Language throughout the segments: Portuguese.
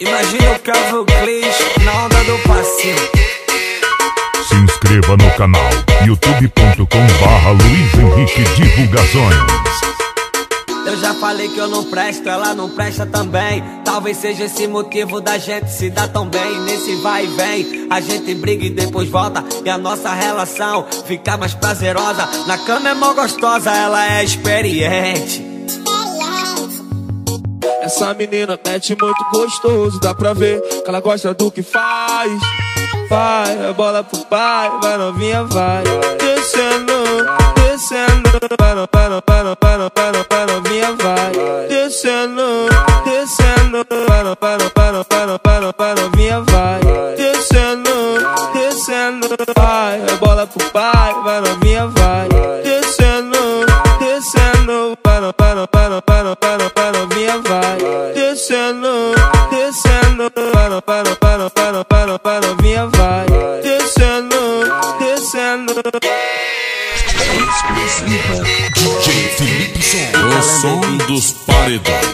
Imagina o Calvo Clis na onda do passinho. Se inscreva no canal youtube.com barra Luiz Henrique Divulgações. Eu já falei que eu não presto, ela não presta também. Talvez seja esse motivo da gente se dar tão bem. Nesse vai e vem, a gente briga e depois volta. E a nossa relação fica mais prazerosa. Na cama é mó gostosa, ela é experiente. Essa menina mete muito gostoso, dá pra ver que ela gosta do que faz. Vai, a bola pro pai, vai novinha, vai. Descendo, descendo, vai, no, vai, no, vai, no, vai, no, vai, no, vai novinha, vai. Descendo, descendo, vai, no, vai, no, vai, no, vai, no, vai, vai novinha, vai. Descendo, descendo, vai, a bola pro pai, vai novinha, vai. Descendo, descendo, vai, no, vai, no, vai, no, vai, no, vai novinha, vai. Descendo, descendo, no, vai, no, vai, no, vai novinha, vai. Descendo, descendo. DJ Felipe Som, o som dos paredões.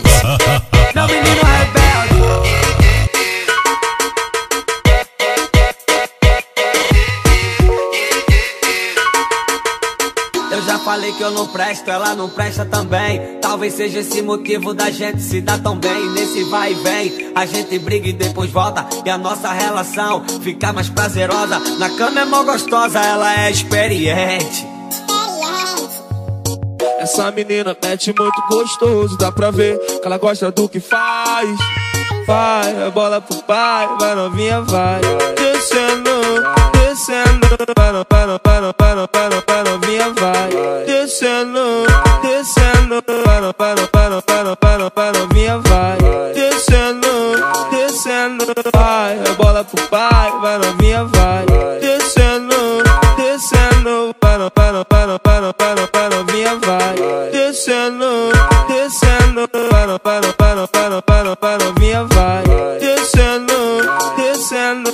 Eu já falei que eu não presto, ela não presta também. Talvez seja esse motivo da gente se dar tão bem. Nesse vai e vem, a gente briga e depois volta. E a nossa relação fica mais prazerosa. Na cama é mó gostosa, ela é experiente. Essa menina mete muito gostoso, dá pra ver que ela gosta do que faz. Vai, a bola pro pai, vai novinha, vai. Descendo, Descendo, descendo, no, vai, no, vai, no, vai, no, vai. Descendo, descendo, vai, bola pro pai, vai novinha, vai. Descendo, descendo, no, vai, no, vai, no, vai, no, vai. Descendo, descendo, no, vai, no, vai, no, vai, no, vai. Descendo, descendo.